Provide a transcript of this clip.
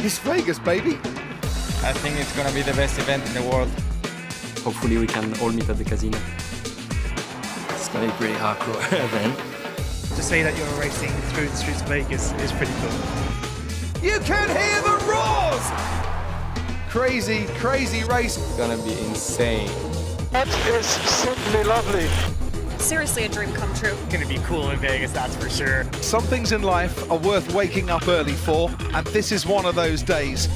It's Vegas, baby. I think it's gonna be the best event in the world. Hopefully we can all meet at the casino. It's gonna be a pretty hardcore event. To say that you're racing through the streets of Vegas is pretty cool. You can hear the roars! Crazy, crazy race. It's gonna be insane. That is simply lovely. Seriously, a dream come true. It's going to be cool in Vegas, that's for sure. Some things in life are worth waking up early for, and this is one of those days.